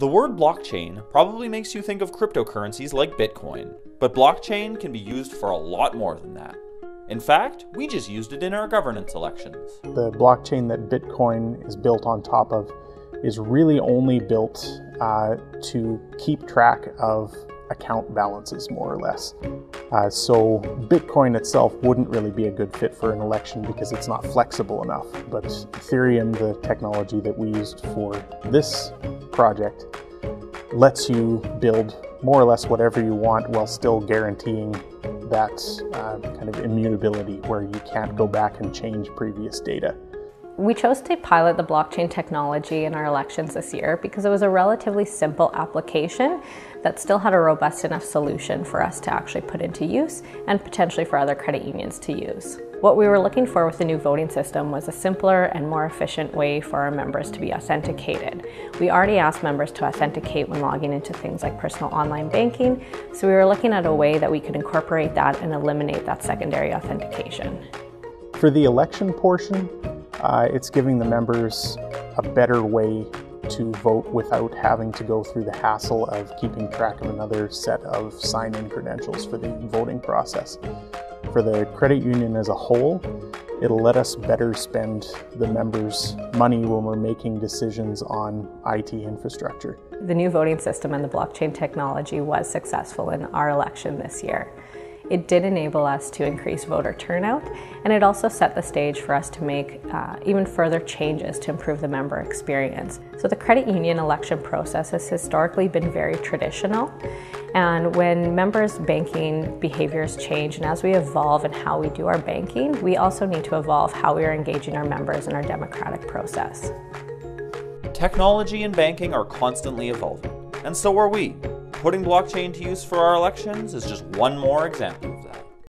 The word blockchain probably makes you think of cryptocurrencies like Bitcoin, but blockchain can be used for a lot more than that. In fact, we just used it in our governance elections. The blockchain that Bitcoin is built on top of is really only built uh, to keep track of account balances, more or less. Uh, so Bitcoin itself wouldn't really be a good fit for an election because it's not flexible enough. But Ethereum, the technology that we used for this project, lets you build more or less whatever you want while still guaranteeing that uh, kind of immutability where you can't go back and change previous data. We chose to pilot the blockchain technology in our elections this year because it was a relatively simple application that still had a robust enough solution for us to actually put into use and potentially for other credit unions to use. What we were looking for with the new voting system was a simpler and more efficient way for our members to be authenticated. We already asked members to authenticate when logging into things like personal online banking, so we were looking at a way that we could incorporate that and eliminate that secondary authentication. For the election portion, uh, it's giving the members a better way to vote without having to go through the hassle of keeping track of another set of sign in credentials for the voting process. For the credit union as a whole, it'll let us better spend the members' money when we're making decisions on IT infrastructure. The new voting system and the blockchain technology was successful in our election this year. It did enable us to increase voter turnout, and it also set the stage for us to make uh, even further changes to improve the member experience. So the credit union election process has historically been very traditional, and when members' banking behaviors change, and as we evolve in how we do our banking, we also need to evolve how we are engaging our members in our democratic process. Technology and banking are constantly evolving, and so are we. Putting blockchain to use for our elections is just one more example.